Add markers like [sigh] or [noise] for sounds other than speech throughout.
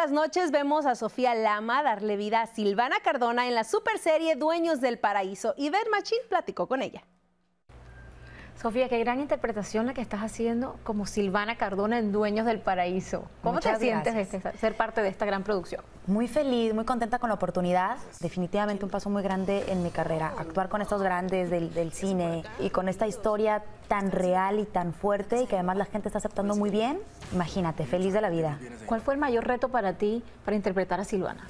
las noches vemos a Sofía Lama darle vida a Silvana Cardona en la super serie Dueños del Paraíso y Ver Machín platicó con ella. Sofía, qué gran interpretación la que estás haciendo como Silvana Cardona en Dueños del Paraíso. ¿Cómo te sientes de ser parte de esta gran producción? Muy feliz, muy contenta con la oportunidad. Definitivamente un paso muy grande en mi carrera. Actuar con estos grandes del, del cine y con esta historia tan real y tan fuerte y que además la gente está aceptando muy bien. Imagínate, feliz de la vida. ¿Cuál fue el mayor reto para ti para interpretar a Silvana?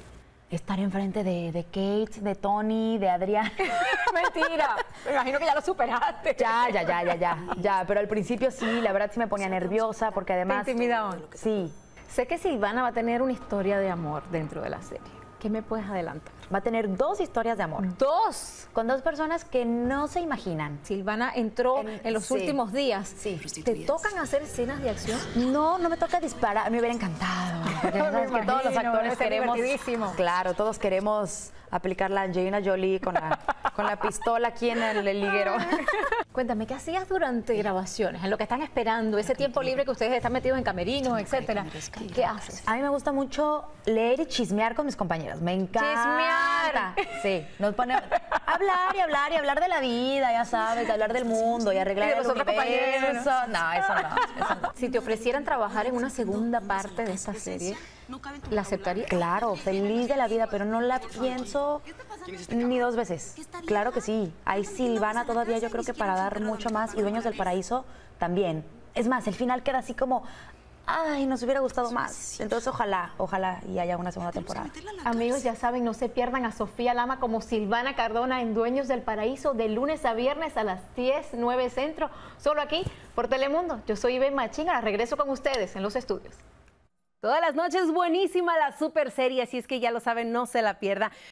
Estar enfrente de, de Kate, de Tony, de Adrián. [laughs] Mentira, me imagino que ya lo superaste. Ya, ya, ya, ya, ya, ya. Pero al principio sí, la verdad sí me ponía nerviosa porque además... ¿Te intimidaban? Sí. Sé que Silvana va a tener una historia de amor dentro de la serie. ¿Qué me puedes adelantar? Va a tener dos historias de amor. Dos. Con dos personas que no se imaginan. Silvana entró en, En- los sí. últimos días. Sí. ¿Te tocan hacer escenas de acción? No, no me toca disparar, me hubiera encantado. [laughs] Me que todos los actores queremos. Claro, todos queremos aplicar la Angelina Jolie con la, con la pistola aquí en el, el liguero. [laughs] Cuéntame, ¿qué hacías durante grabaciones? En lo que están esperando, ese tiempo libre que ustedes están metidos en camerinos, etcétera. ¿Qué haces? A mí me gusta mucho leer y chismear con mis compañeros. Me encanta. ¡Chismear! Sí, nos ponemos a hablar y hablar y hablar de la vida, ya sabes, de hablar del mundo y arreglar Y de el los otros universo. compañeros. No, eso no, eso no. Si te ofrecieran trabajar en una segunda parte de esta serie, ¿la aceptarías? Claro, feliz de la vida, pero no la pienso ni dos veces. Claro que sí. Hay Silvana todavía, yo creo que para dar mucho más y Dueños del Paraíso también. Es más, el final queda así como, ay, nos hubiera gustado más. Entonces, ojalá, ojalá y haya una segunda temporada. Amigos, ya saben, no se pierdan a Sofía Lama como Silvana Cardona en Dueños del Paraíso de lunes a viernes a las 10, 9 centro, solo aquí por Telemundo. Yo soy Iben Machín, ahora regreso con ustedes en los estudios. Todas las noches buenísima la super serie, así es que ya lo saben, no se la pierda.